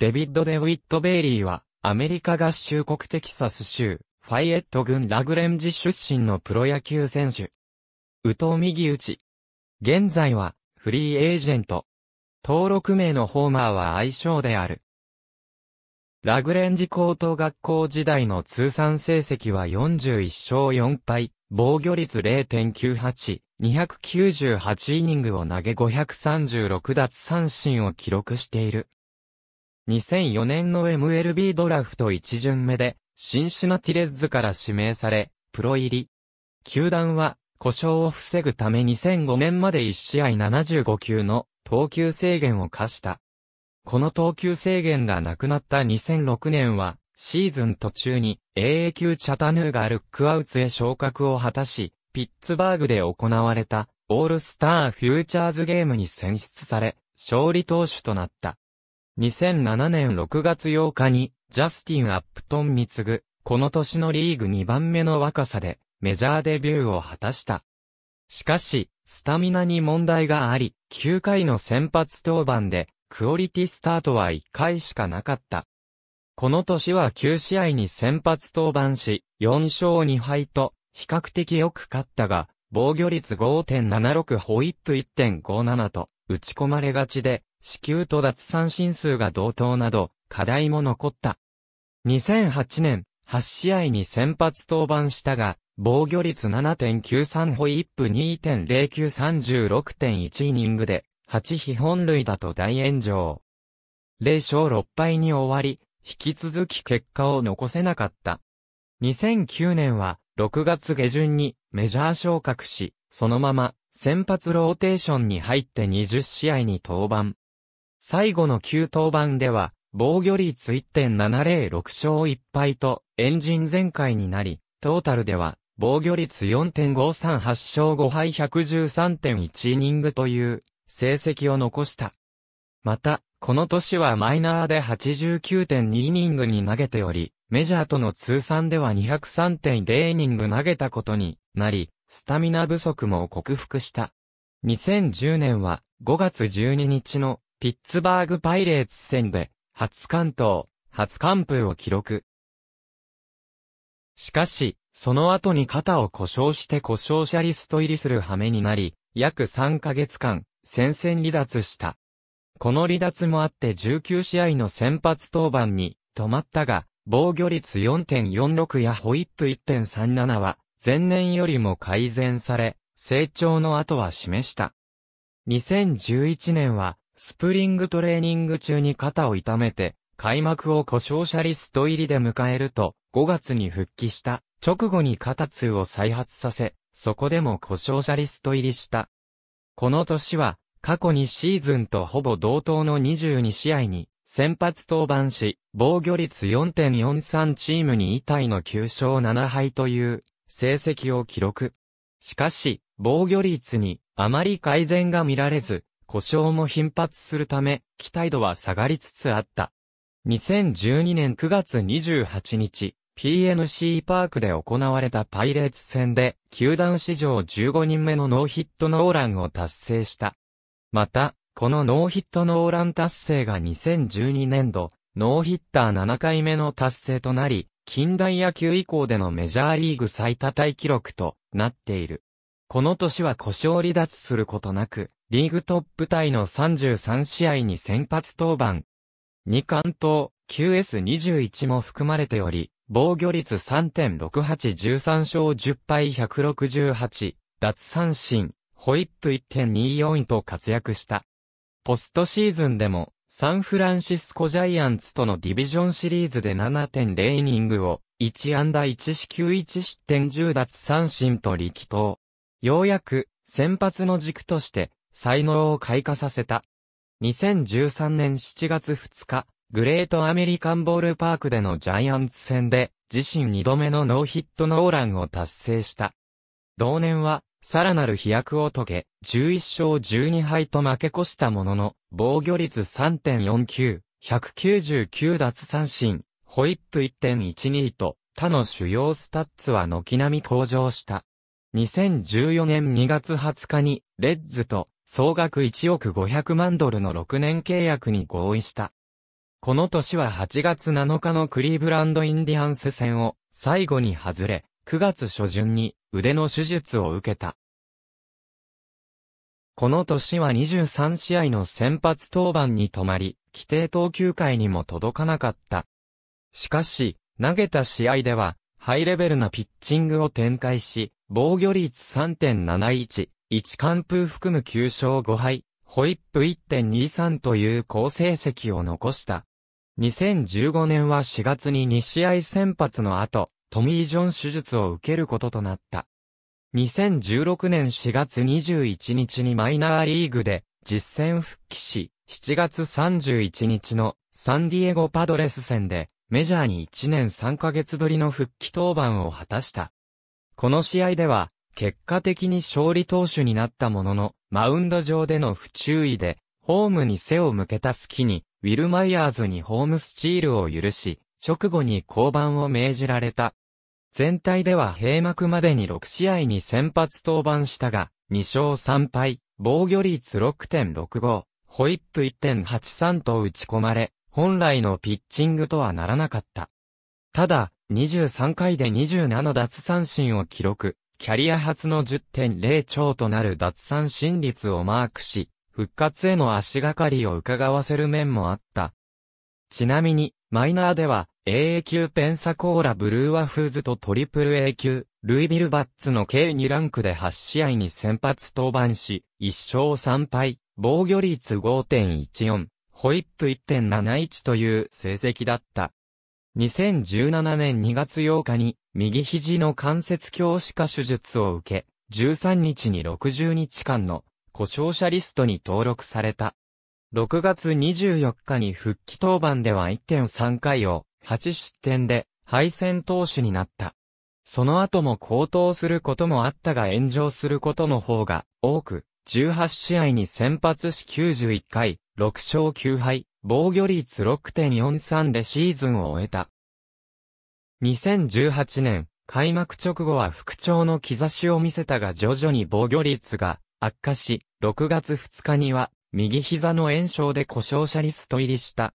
デビッド・デウィット・ベイリーは、アメリカ合衆国テキサス州、ファイエット郡ラグレンジ出身のプロ野球選手。右投右打ち。現在は、フリーエージェント。登録名のホーマーは愛称である。ラグレンジ高等学校時代の通算成績は41勝4敗、防御率0.98、298イニングを投げ536奪三振を記録している。2004年の MLB ドラフト1巡目で、シンシナティレッズから指名され、プロ入り。球団は、故障を防ぐため2005年まで1試合75球の投球制限を課した。この投球制限がなくなった2006年は、シーズン途中に AA 級チャタヌーガルックアウツへ昇格を果たし、ピッツバーグで行われたオールスターフューチャーズゲームに選出され、勝利投手となった。2007年6月8日に、ジャスティン・アップトンに次ぐ、この年のリーグ2番目の若さで、メジャーデビューを果たした。しかし、スタミナに問題があり、9回の先発登板で、クオリティスタートは1回しかなかった。この年は9試合に先発登板し、4勝2敗と、比較的よく勝ったが、防御率5.76ホイップ1.57と、打ち込まれがちで、死球と奪三振数が同等など、課題も残った。2008年、8試合に先発登板したが、防御率7.93ホイップ2.0936.1イニングで、8被本塁打と大炎上。0勝6敗に終わり、引き続き結果を残せなかった。2009年は、6月下旬にメジャー昇格し、そのまま先発ローテーションに入って20試合に登板。最後の9登板では、防御率1.706勝1敗と、エンジン全開になり、トータルでは、防御率4.538勝5敗113.1イニングという成績を残した。また、この年はマイナーで89.2イニングに投げており、メジャーとの通算では203.0イニング投げたことになり、スタミナ不足も克服した。2010年は5月12日のピッツバーグパイレーツ戦で、初関東、初完封を記録。しかし、その後に肩を故障して故障者リスト入りする羽目になり、約3ヶ月間、戦線離脱した。この離脱もあって19試合の先発登板に止まったが、防御率4.46やホイップ1.37は、前年よりも改善され、成長の後は示した。2011年は、スプリングトレーニング中に肩を痛めて、開幕を故障者リスト入りで迎えると、5月に復帰した。直後に肩痛を再発させ、そこでも故障者リスト入りした。この年は、過去にシーズンとほぼ同等の22試合に、先発登板し、防御率4.43チームに遺体の9勝7敗という成績を記録。しかし、防御率にあまり改善が見られず、故障も頻発するため、期待度は下がりつつあった。2012年9月28日、PNC パークで行われたパイレーツ戦で、球団史上15人目のノーヒットノーランを達成した。また、このノーヒットノーラン達成が2012年度、ノーヒッター7回目の達成となり、近代野球以降でのメジャーリーグ最多タイ記録となっている。この年は故障離脱することなく、リーグトップタイの33試合に先発登板。2関東 QS21 も含まれており、防御率3.6813勝10敗168、奪三振、ホイップ1.24と活躍した。ポストシーズンでも、サンフランシスコジャイアンツとのディビジョンシリーズで7.0イニングを、1安打1四球1失点10奪三振と力投。ようやく、先発の軸として、才能を開花させた。2013年7月2日、グレートアメリカンボールパークでのジャイアンツ戦で、自身2度目のノーヒットノーランを達成した。同年は、さらなる飛躍を遂げ、11勝12敗と負け越したものの、防御率3.49、199奪三振、ホイップ1.12と、他の主要スタッツは軒並み向上した。2014年2月20日に、レッズと、総額1億500万ドルの6年契約に合意した。この年は8月7日のクリーブランドインディアンス戦を最後に外れ、9月初旬に腕の手術を受けた。この年は23試合の先発登板に止まり、規定投球回にも届かなかった。しかし、投げた試合では、ハイレベルなピッチングを展開し、防御率3.71、1完封含む9勝5敗、ホイップ1.23という好成績を残した。2015年は4月に2試合先発の後、トミー・ジョン手術を受けることとなった。2016年4月21日にマイナーリーグで実戦復帰し、7月31日のサンディエゴパドレス戦でメジャーに1年3ヶ月ぶりの復帰登板を果たした。この試合では、結果的に勝利投手になったものの、マウンド上での不注意で、ホームに背を向けた隙に、ウィル・マイヤーズにホームスチールを許し、直後に降板を命じられた。全体では閉幕までに6試合に先発登板したが、2勝3敗、防御率6.65、ホイップ1.83と打ち込まれ、本来のピッチングとはならなかった。ただ、23回で27奪三振を記録、キャリア初の10.0超となる奪三振率をマークし、復活への足がかりを伺わせる面もあった。ちなみに、マイナーでは、AA 級ペンサコーラブルーワフーズとトリプル A 級、ルイビルバッツの計2ランクで8試合に先発登板し、1勝3敗、防御率5.14、ホイップ1.71という成績だった。2017年2月8日に、右肘の関節強視化手術を受け、13日に60日間の故障者リストに登録された。6月24日に復帰登板では1.3回を8失点で敗戦投手になった。その後も高騰することもあったが炎上することの方が多く、18試合に先発し91回、6勝9敗、防御率6.43でシーズンを終えた。2018年、開幕直後は復調の兆しを見せたが徐々に防御率が悪化し、6月2日には、右膝の炎症で故障者リスト入りした。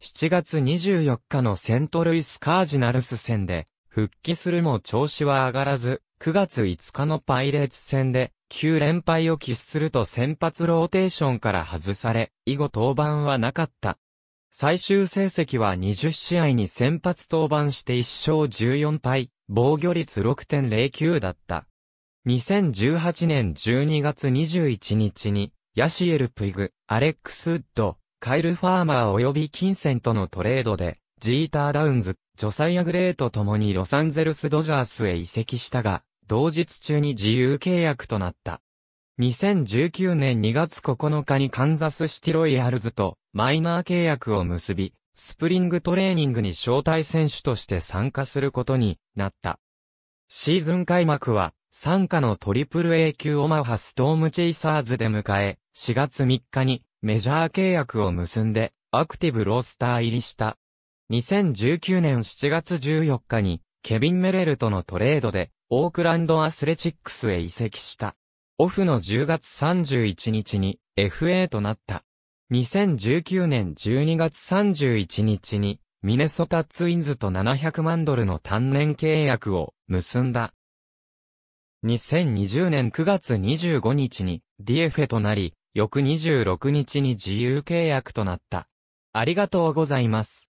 7月24日のセントルイスカージナルス戦で、復帰するも調子は上がらず、9月5日のパイレーツ戦で、9連敗を喫すると先発ローテーションから外され、以後登板はなかった。最終成績は20試合に先発登板して1勝14敗、防御率6.09だった。2018年12月21日に、ヤシエル・プイグ、アレックス・ウッド、カイル・ファーマー及びキンセントのトレードで、ジーター・ダウンズ、ジョサイア・グレーと共にロサンゼルス・ドジャースへ移籍したが、同日中に自由契約となった。2019年2月9日にカンザスシティロイヤルズとマイナー契約を結び、スプリングトレーニングに招待選手として参加することになった。シーズン開幕は参加のトリプル A 級オマハストームチェイサーズで迎え、4月3日にメジャー契約を結んで、アクティブロースター入りした。2019年7月14日に、ケビン・メレルとのトレードで、オークランドアスレチックスへ移籍した。オフの10月31日に FA となった。2019年12月31日にミネソタツインズと700万ドルの単年契約を結んだ。2020年9月25日に DFA となり、翌26日に自由契約となった。ありがとうございます。